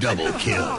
Double kill.